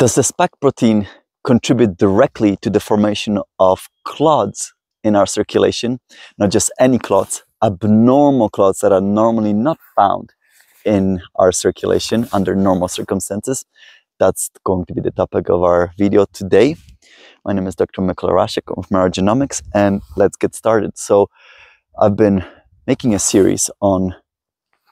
Does the spike protein contribute directly to the formation of clots in our circulation? Not just any clots, abnormal clots that are normally not found in our circulation under normal circumstances. That's going to be the topic of our video today. My name is Dr. Mikola Raszek of Merogenomics and let's get started. So I've been making a series on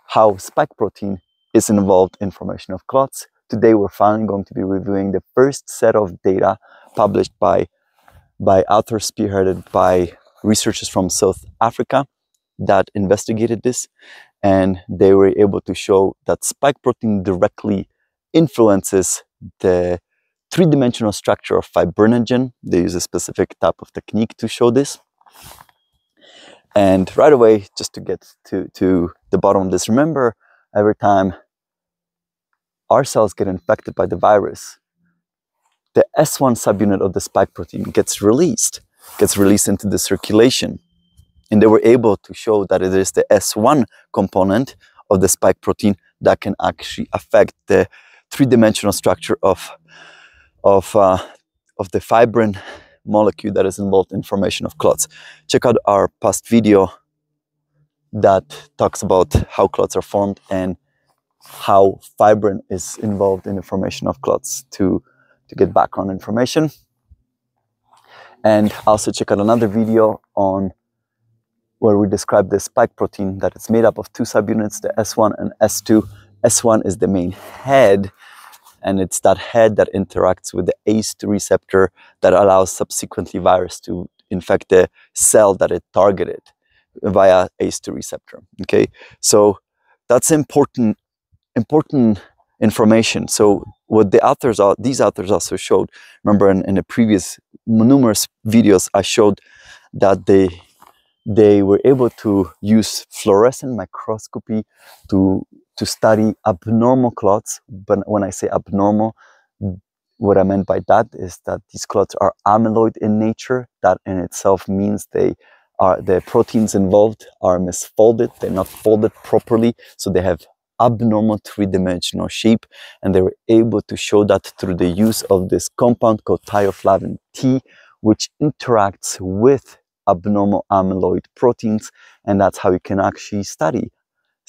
how spike protein is involved in formation of clots. Today we're finally going to be reviewing the first set of data published by, by authors spearheaded by researchers from South Africa that investigated this and they were able to show that spike protein directly influences the three-dimensional structure of fibrinogen. They use a specific type of technique to show this. And right away, just to get to, to the bottom of this, remember every time our cells get infected by the virus, the S1 subunit of the spike protein gets released, gets released into the circulation. And they were able to show that it is the S1 component of the spike protein that can actually affect the three-dimensional structure of, of, uh, of the fibrin molecule that is involved in formation of clots. Check out our past video that talks about how clots are formed and how fibrin is involved in the formation of clots to, to get background information. And also check out another video on where we describe the spike protein that it's made up of two subunits, the S1 and S2. S1 is the main head, and it's that head that interacts with the ACE2 receptor that allows subsequently virus to infect the cell that it targeted via ACE2 receptor. Okay, so that's important, important information. So what the authors are, these authors also showed. Remember, in, in the previous numerous videos, I showed that they they were able to use fluorescent microscopy to to study abnormal clots. But when I say abnormal, what I meant by that is that these clots are amyloid in nature. That in itself means they are the proteins involved are misfolded. They're not folded properly, so they have abnormal three-dimensional shape and they were able to show that through the use of this compound called thioflavin T which interacts with abnormal amyloid proteins and that's how you can actually study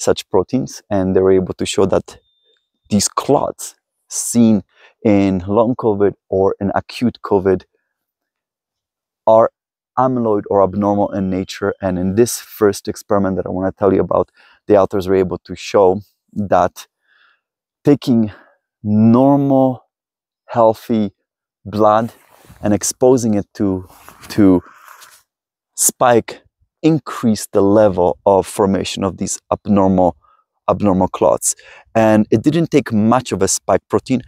such proteins. And they were able to show that these clots seen in long COVID or in acute COVID are amyloid or abnormal in nature. And in this first experiment that I want to tell you about the authors were able to show that taking normal healthy blood and exposing it to to spike increase the level of formation of these abnormal abnormal clots. And it didn't take much of a spike protein.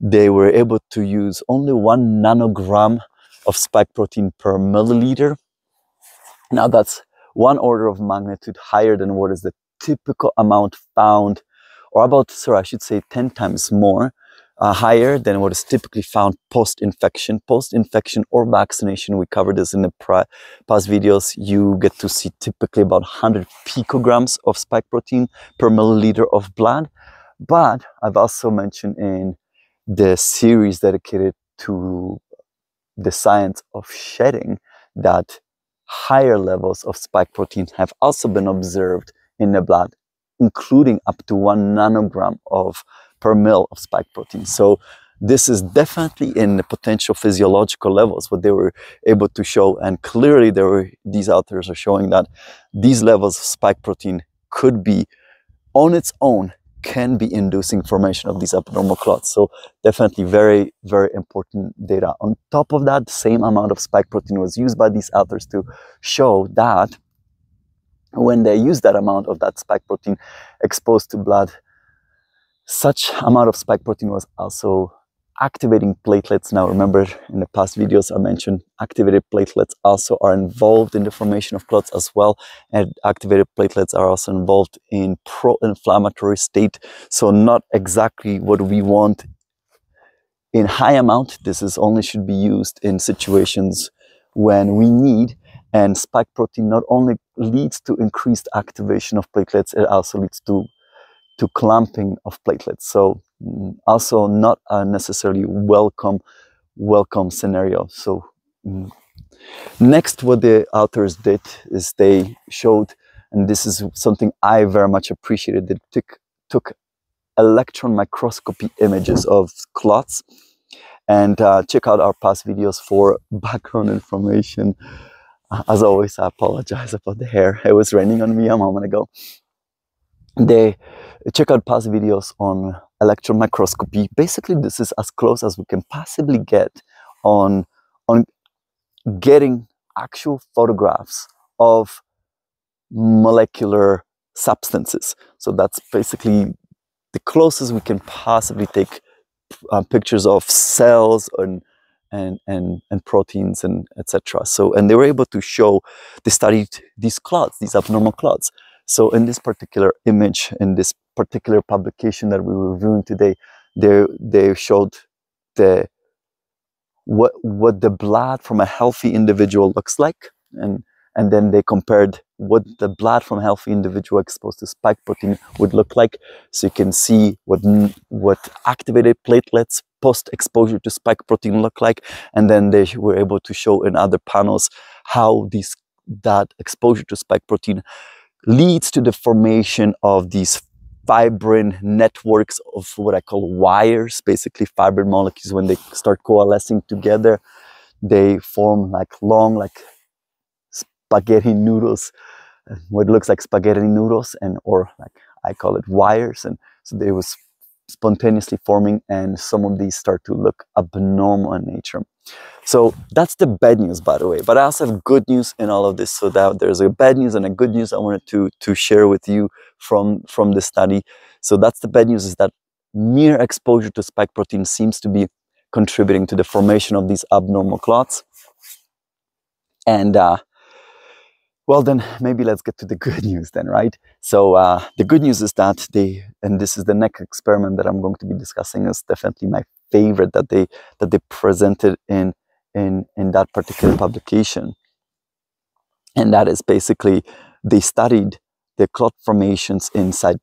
They were able to use only one nanogram of spike protein per milliliter. Now that's one order of magnitude higher than what is the typical amount found or about sorry i should say 10 times more uh, higher than what is typically found post-infection. Post-infection or vaccination, we covered this in the past videos, you get to see typically about 100 picograms of spike protein per milliliter of blood. But I've also mentioned in the series dedicated to the science of shedding that higher levels of spike protein have also been observed in the blood, including up to one nanogram of per mil of spike protein. So this is definitely in the potential physiological levels what they were able to show. And clearly there were these authors are showing that these levels of spike protein could be on its own can be inducing formation of these abnormal clots. So definitely very very important data. On top of that the same amount of spike protein was used by these authors to show that when they use that amount of that spike protein exposed to blood such amount of spike protein was also activating platelets. Now remember in the past videos I mentioned activated platelets also are involved in the formation of clots as well and activated platelets are also involved in pro-inflammatory state so not exactly what we want in high amount this is only should be used in situations when we need and spike protein not only leads to increased activation of platelets it also leads to to clumping of platelets. So mm, also not a necessarily welcome welcome scenario. So mm, next, what the authors did is they showed, and this is something I very much appreciated. They took took electron microscopy images of clots and uh, check out our past videos for background information. As always, I apologize about the hair. It was raining on me a moment ago. They check out past videos on electron microscopy. Basically, this is as close as we can possibly get on, on getting actual photographs of molecular substances. So that's basically the closest we can possibly take uh, pictures of cells and and and and proteins and etc. So and they were able to show they studied these clots, these abnormal clots. So in this particular image, in this particular publication that we were reviewing today, they they showed the what what the blood from a healthy individual looks like and and then they compared what the blood from healthy individual exposed to spike protein would look like. So you can see what, what activated platelets post-exposure to spike protein look like. And then they were able to show in other panels how these, that exposure to spike protein leads to the formation of these fibrin networks of what I call wires, basically fibrin molecules, when they start coalescing together, they form like long, like spaghetti noodles, what looks like spaghetti noodles, and or like I call it wires, and so they was spontaneously forming, and some of these start to look abnormal in nature. So that's the bad news, by the way. But I also have good news in all of this. So that there's a bad news and a good news I wanted to to share with you from from the study. So that's the bad news is that mere exposure to spike protein seems to be contributing to the formation of these abnormal clots. And uh, well, then maybe let's get to the good news then, right? So uh, the good news is that they, and this is the next experiment that I'm going to be discussing, is definitely my favorite that they that they presented in in in that particular publication, and that is basically they studied the clot formations inside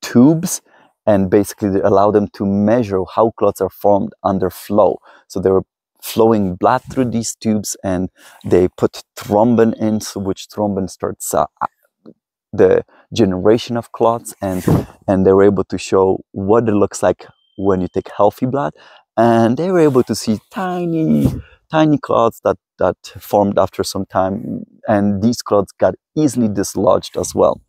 tubes and basically allow them to measure how clots are formed under flow. So they were flowing blood through these tubes and they put thrombin in, so which thrombin starts uh, the generation of clots and, and they were able to show what it looks like when you take healthy blood. And they were able to see tiny tiny clots that that formed after some time and these clots got easily dislodged as well.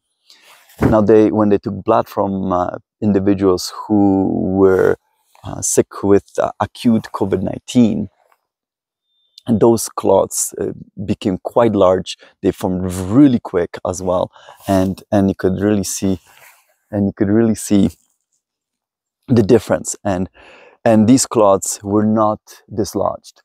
Now they when they took blood from uh, individuals who were uh, sick with uh, acute covid-19 and those clots uh, became quite large. They formed really quick as well. And and you could really see and you could really see the difference. And and these clots were not dislodged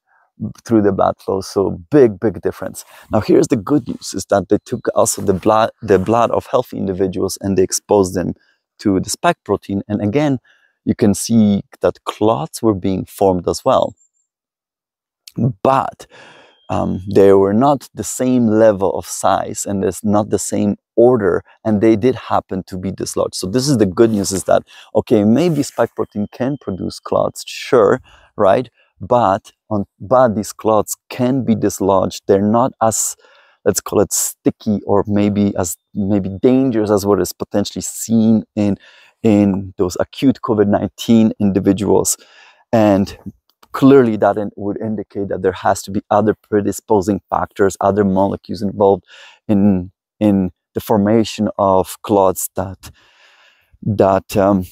through the blood flow. So big big difference. Now here's the good news is that they took also the blood the blood of healthy individuals and they exposed them to the spike protein. And again you can see that clots were being formed as well but um, they were not the same level of size and there's not the same order and they did happen to be dislodged. So this is the good news is that okay maybe spike protein can produce clots sure right? But on but these clots can be dislodged. They're not as let's call it sticky or maybe as maybe dangerous as what is potentially seen in in those acute covid-19 individuals. And clearly that would indicate that there has to be other predisposing factors, other molecules involved in in the formation of clots that that um,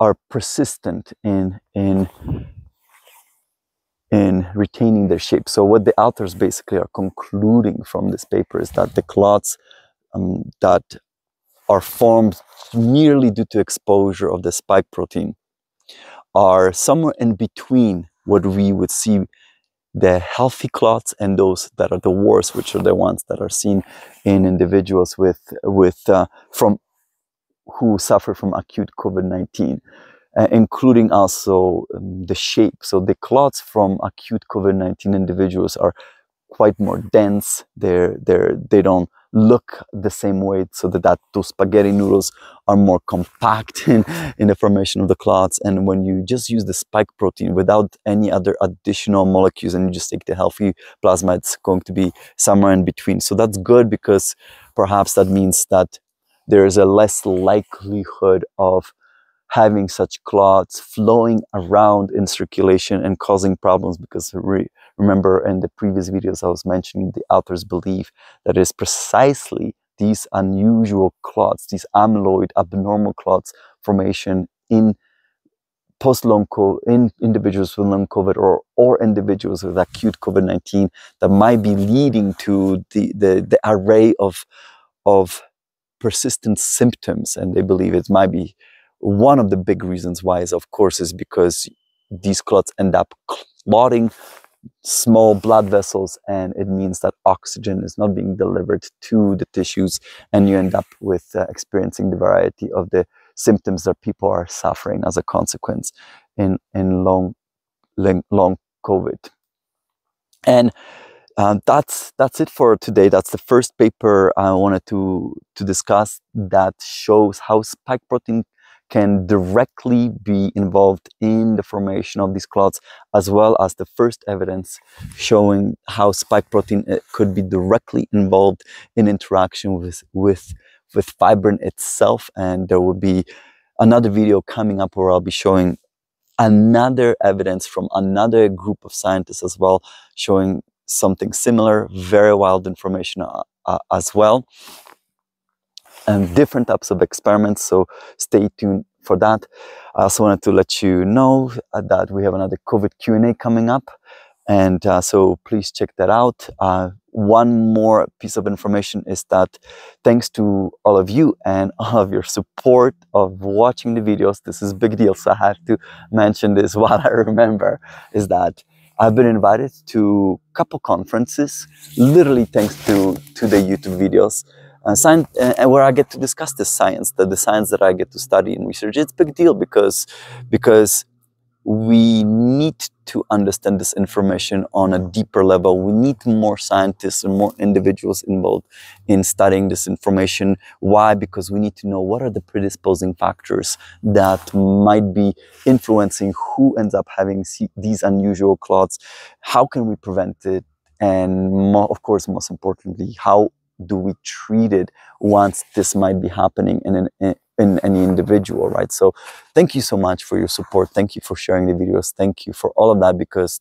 are persistent in in in retaining their shape. So what the authors basically are concluding from this paper is that the clots um, that are formed merely due to exposure of the spike protein are somewhere in between what we would see the healthy clots and those that are the worst, which are the ones that are seen in individuals with with uh, from who suffer from acute COVID-19, uh, including also um, the shape. So the clots from acute COVID-19 individuals are quite more dense. They're they're they don't look the same way so that, that those spaghetti noodles are more compact in, in the formation of the clots. And when you just use the spike protein without any other additional molecules and you just take the healthy plasma, it's going to be somewhere in between. So that's good because perhaps that means that there is a less likelihood of having such clots flowing around in circulation and causing problems because remember in the previous videos I was mentioning the authors believe that it is precisely these unusual clots, these amyloid abnormal clots formation in post-long COVID, in individuals with long COVID or, or individuals with acute COVID-19 that might be leading to the, the, the array of, of persistent symptoms. And they believe it might be one of the big reasons why is, of course, is because these clots end up clotting small blood vessels and it means that oxygen is not being delivered to the tissues and you end up with uh, experiencing the variety of the symptoms that people are suffering as a consequence in, in long, long COVID. And uh, that's that's it for today. That's the first paper I wanted to to discuss that shows how spike protein can directly be involved in the formation of these clots, as well as the first evidence showing how spike protein uh, could be directly involved in interaction with, with, with fibrin itself. And there will be another video coming up where I'll be showing another evidence from another group of scientists as well, showing something similar, very wild information uh, uh, as well and different types of experiments. So stay tuned for that. I also wanted to let you know uh, that we have another COVID Q&A coming up. And uh, so please check that out. Uh, one more piece of information is that thanks to all of you and all of your support of watching the videos, this is big deal. So I have to mention this while I remember is that I've been invited to a couple conferences, literally thanks to, to the YouTube videos science, uh, where I get to discuss the science, the, the science that I get to study and research. It's a big deal because, because we need to understand this information on a deeper level. We need more scientists and more individuals involved in studying this information. Why? Because we need to know what are the predisposing factors that might be influencing who ends up having these unusual clots. How can we prevent it? And more, of course, most importantly, how do we treat it once this might be happening in an in, any individual right? So thank you so much for your support. Thank you for sharing the videos. Thank you for all of that because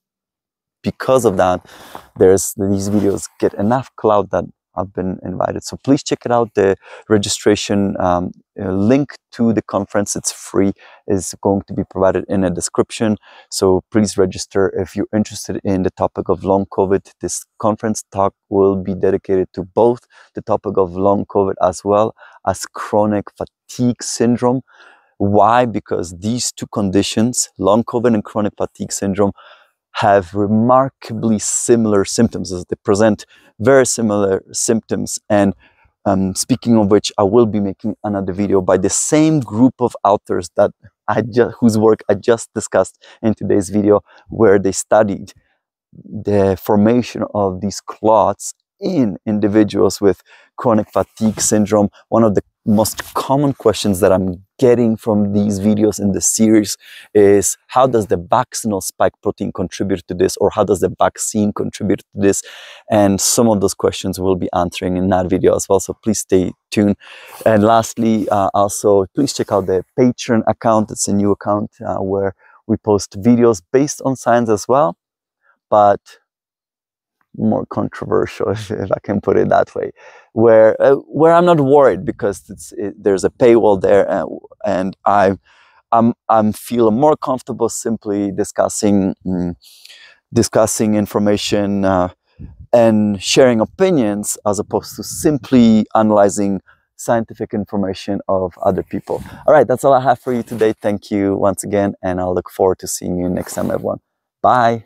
because of that there's these videos get enough clout that I've been invited. So please check it out. The registration um, uh, link to the conference, it's free, is going to be provided in a description. So please register if you're interested in the topic of long COVID. This conference talk will be dedicated to both the topic of long COVID as well as chronic fatigue syndrome. Why? Because these two conditions, long COVID and chronic fatigue syndrome, have remarkably similar symptoms as they present very similar symptoms and um, speaking of which I will be making another video by the same group of authors that I just whose work I just discussed in today's video where they studied the formation of these clots in individuals with chronic fatigue syndrome. One of the most common questions that I'm getting from these videos in the series is how does the vaccinal spike protein contribute to this or how does the vaccine contribute to this? And some of those questions we'll be answering in that video as well so please stay tuned. And lastly uh, also please check out the patreon account. It's a new account uh, where we post videos based on science as well but more controversial, if, I can put it that way, where uh, where I'm not worried because it, there's a paywall there, and, uh, and I I'm I'm feel more comfortable simply discussing mm, discussing information uh, and sharing opinions as opposed to simply analyzing scientific information of other people. All right, that's all I have for you today. Thank you once again, and I'll look forward to seeing you next time, everyone. Bye.